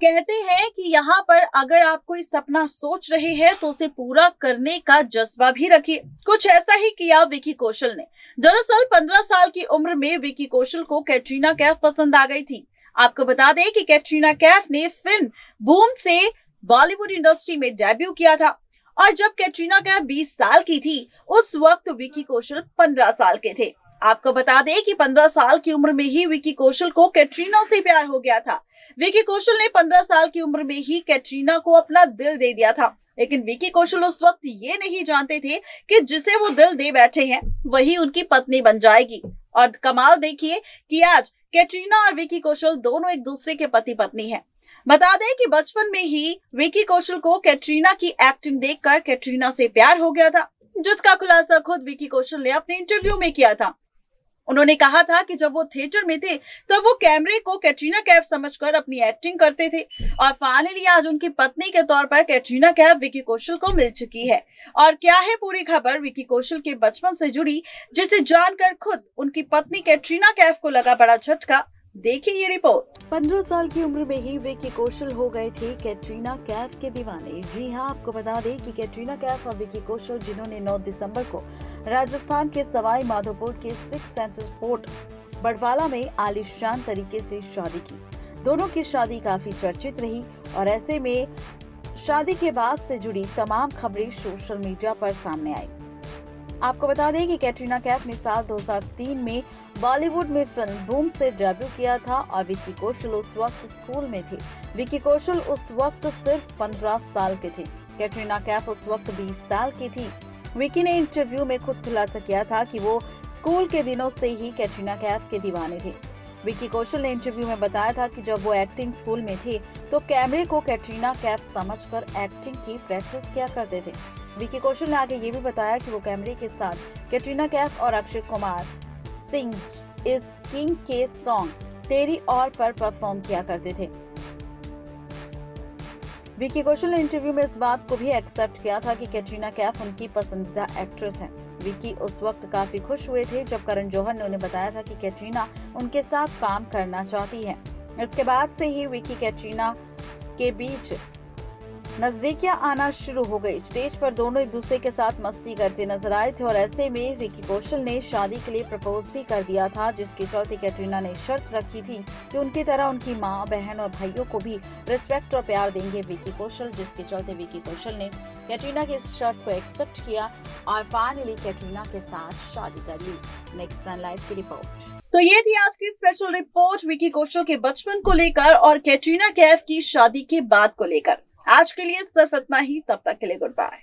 कहते हैं कि यहाँ पर अगर आप कोई सपना सोच रहे हैं तो उसे पूरा करने का जज्बा भी रखिए। कुछ ऐसा ही किया विकी कौशल ने। दरअसल 15 साल की उम्र में विकी कौशल को कैटरीना कैफ पसंद आ गई थी। आपको बता दें कि कैटरीना कैफ ने फ़िल्म बूम से बॉलीवुड इंडस्ट्री में डेब्यू किया था और जब कैटरीना कैफ 20 साल की थी, उस वक्त विकी कौशल 15 साल के थे। आपको बता दें कि 15 साल की उम्र में ही विकी कौशल को कैटरीना से प्यार हो गया था। विकी कौशल ने 15 साल की उम्र में ही कैटरीना को अपना दिल दे दिया था। लेकिन विकी कौशल उस वक्त ये नहीं जानते थे कि जिसे वो दिल दे बैठे हैं, वही उनकी पत्नी बन जाएगी। और कमाल देखिए कि आज कैटरीना और विकी कौशल दोनों एक दूसरे के पति पत्नी हैं। बता दें कि बचपन में ही विकी कौशल को कैटरीना की एक्टिंग देखकर कैटरीना से प्यार हो गया था, जिसका खुलासा खुद विकी कौशल ने अपने इंटरव्यू में किया था। उन्होंने कहा था कि जब वो थिएटर में थे, तब वो कैमरे को कैटरीना कैफ समझकर अपनी एक्टिंग करते थे। और फाइनली आज उनकी पत्नी के तौर पर कैटरीना कैफ, विकी कौशल को मिल चुकी है। और क्या है पूरी खबर? विकी कौशल के बचपन से जुड़ी, जिसे जानकर खुद उनकी पत्नी कैटरीना कैफ को लगा बड़ा झटका। देखिए ये रिपोर्ट पंद्रह साल की उम्र में ही विकी कौशल हो गए थे कैटरीना कैफ के दीवाने। जी हाँ आपको बता दें कि कैटरीना कैफ और विकी कौशल, जिन्होंने 9 दिसंबर को राजस्थान के सवाई माधोपुर के सिक्स सेंसस फोर्ट बड़वाला में आलिशान तरीके से शादी की। दोनों की शादी काफ़ी चर्चित रही और ऐसे में शादी के बाद से जुड़ी तमाम खबरें सोशल मीडिया पर सामने आई। आपको बता दें कि कैटरीना कैफ ने साल 2003 में बॉलीवुड में फ़िल्म बूम से डेब्यू किया था और विक्की कौशल उस वक्त स्कूल में थे। विक्की कौशल उस वक्त सिर्फ़ 15 साल के थे। कैटरीना कैफ उस वक्त 20 साल की थी। विकी ने इंटरव्यू में खुद खुलासा किया था कि वो स्कूल के दिनों से ही कैटरीना कैफ के दीवाने थे। विक्की कौशल ने इंटरव्यू में बताया था कि जब वो एक्टिंग स्कूल में थे तो कैमरे को कैटरीना कैफ समझकर एक्टिंग की प्रैक्टिस किया करते थे। विकी कौशल ने आगे ये भी बताया कि वो कैमरे के साथ कैटरीना कैफ और अक्षय कुमार सिंह इस किंग के सॉन्ग तेरी और पर परफॉर्म किया करते थे विकी कौशल ने इंटरव्यू में इस बात को भी एक्सेप्ट किया था कि कैटरीना कैफ उनकी पसंदीदा एक्ट्रेस हैं। विकी उस वक्त काफ़ी खुश हुए थे जब करण जौहर ने उन्हें बताया था कि कैटरीना उनके साथ काम करना चाहती है इसके बाद से ही विकी कैटरीना के बीच नजदीकियाँ आना शुरू हो गई। स्टेज पर दोनों एक दूसरे के साथ मस्ती करते नज़र आए थे और ऐसे में विकी कौशल ने शादी के लिए प्रपोज भी कर दिया था, जिसके चलते कैटरीना ने शर्त रखी थी कि उनकी तरह उनकी माँ, बहन और भाइयों को भी रिस्पेक्ट और प्यार देंगे विकी कौशल, जिसके चलते विकी कौशल ने कैटरीना की इस शर्त को एक्सेप्ट किया और फाइनली कैटरीना के साथ शादी कर ली। नेक्स्ट लाइफ की रिपोर्ट तो ये थी आज की स्पेशल रिपोर्ट विकी कौशल के बचपन को लेकर और कैटरीना कैफ की शादी के बाद को लेकर। आज के लिए सिर्फ़ इतना ही। तब तक के लिए गुड बाय